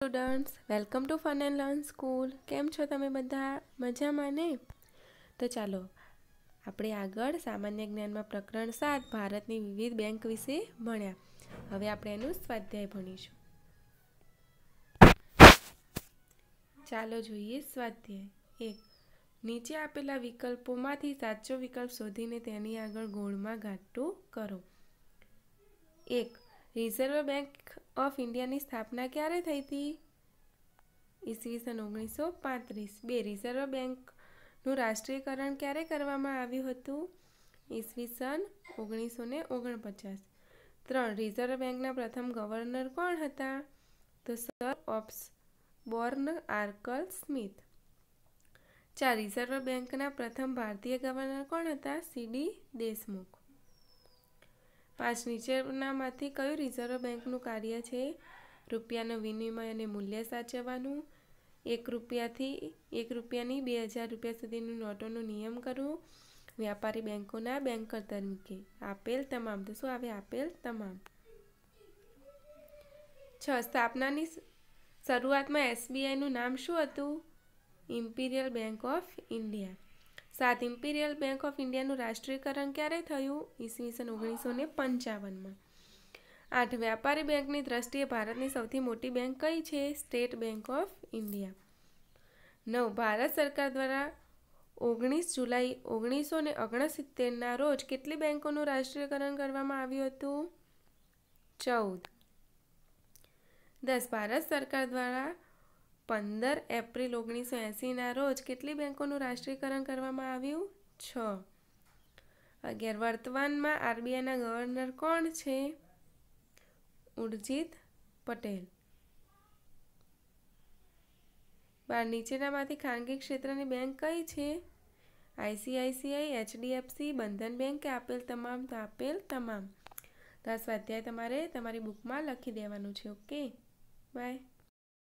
Students welcome to fun and learn school કેમ છો તમે બધા? મજામાં ને? તો ચાલો, આપણે આગળ સામાન્ય જ્ઞાનમાં પ્રકરણ સાત, ભારતની વિવિધ બેંક વિશે ભણ્યા. હવે આપણે એનું સ્વાધ્યાય ભણીશું. ચાલો જોઈએ સ્વાધ્યાય. એક, નીચે આપેલા વિકલ્પોમાંથી સાચો વિકલ્પ શોધીને તેની આગળ ગોળમાં ઘાટું કરો. એક રિઝર્વ બેંક ઓફ ઇન્ડિયાની સ્થાપના ક્યારે થઈ હતી? ઈસવીસન ઓગણીસો પાંત્રીસ. બે, રિઝર્વ બેંકનું રાષ્ટ્રીયકરણ ક્યારે કરવામાં આવ્યું હતું? ઈસવીસન ઓગણીસો ને ઓગણપચાસ. ત્રણ, રિઝર્વ બેંકના પ્રથમ ગવર્નર કોણ હતા? તો sir Osborne Arkell Smith. ચાર, રિઝર્વ બેંકના પ્રથમ ભારતીય ગવર્નર કોણ હતા? સીડી દેશમુખ. પાંચ નીચેનામાંથી કયું રિઝર્વ બેંકનું કાર્ય છે? રૂપિયાનો વિનિમય અને મૂલ્ય સાચવવાનું. એક રૂપિયાથી, એક રૂપિયાની બે હજાર રૂપિયા સુધીનું નોટોનું નિયમ કરવું. વ્યાપારી બેંકોના બેન્કર તરીકે આપેલ તમામ, તો શું આવે? આપેલ તમામ. છ, સ્થાપનાની શરૂઆતમાં એસબીઆઈનું નામ શું હતું? Imperial Bank of India. સાત ઇમ્પિરિયલ બેંક ઓફ ઇન્ડિયાનું રાષ્ટ્રીયકરણ ક્યારે થયું? ઈસવીસન ઓગણીસો ને પંચાવનમાં. આઠ વ્યાપારી બેંકની દ્રષ્ટિએ ભારતની સૌથી મોટી બેંક કઈ છે? State Bank of India. નવ, ભારત સરકાર દ્વારા ઓગણીસ જુલાઈ ઓગણીસો ને ઓગણસિત્તેરના રોજ કેટલી બેંકોનું રાષ્ટ્રીયકરણ કરવામાં આવ્યું હતું? ચૌદ. દસ, ભારત સરકાર દ્વારા પંદર એપ્રિલ ઓગણીસો એંસીના રોજ કેટલી બેંકોનું રાષ્ટ્રીયકરણ કરવામાં આવ્યું? છ. અગિયાર. વર્તમાનમાં આરબીઆઈના ગવર્નર કોણ છે? ઉર્જિત પટેલ. બાર. નીચેનામાંથી ખાનગી ક્ષેત્રની બેંક કઈ છે? આઈસીઆઈસીઆઈ, એચડીએફસી, બંધન બેંક આપેલ તમામ તો આપેલ તમામ. તો આ સ્વાધ્યાય તમારે તમારી બુકમાં લખી દેવાનું છે. ઓકે? બાય.